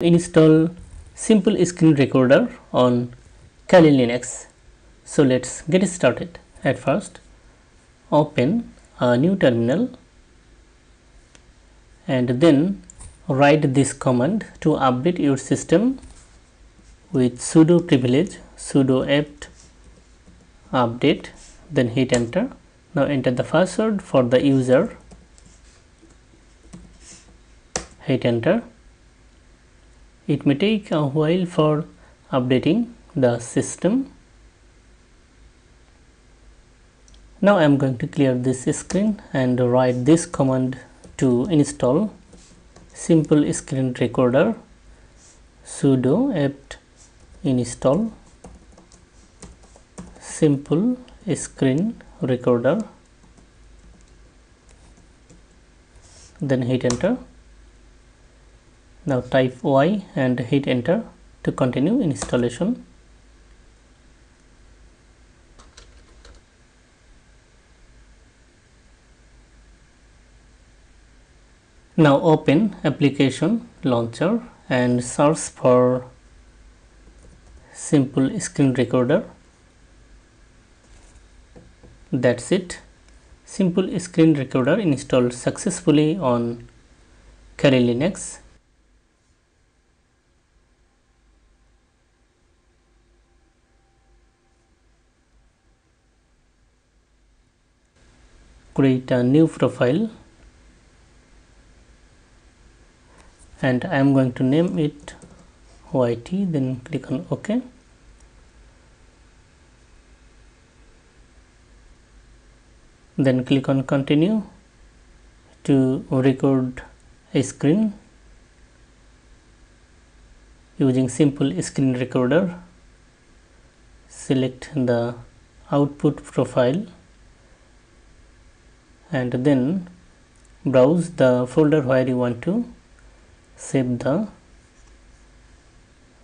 install simple screen recorder on Kali Linux. So let's get started. At first open a new terminal and then write this command to update your system with sudo privilege sudo apt update then hit enter. Now enter the password for the user hit enter it may take a while for updating the system. Now I am going to clear this screen and write this command to install simple screen recorder sudo apt install simple screen recorder then hit enter now type y and hit enter to continue installation. Now open application launcher and search for simple screen recorder. That's it. Simple screen recorder installed successfully on Kali Linux create a new profile. And I am going to name it YT then click on OK. Then click on continue to record a screen using simple screen recorder. Select the output profile and then browse the folder where you want to save the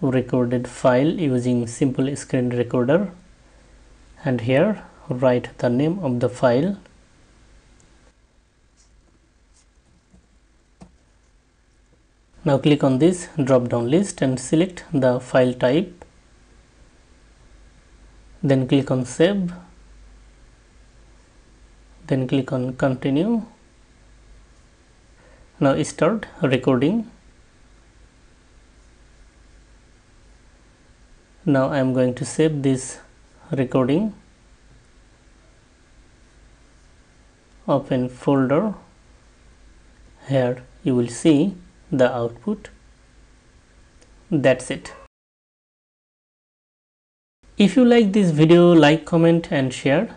recorded file using simple screen recorder. And here write the name of the file. Now click on this drop down list and select the file type. Then click on save then click on continue. Now start recording. Now I am going to save this recording. Open folder. Here you will see the output. That's it. If you like this video like comment and share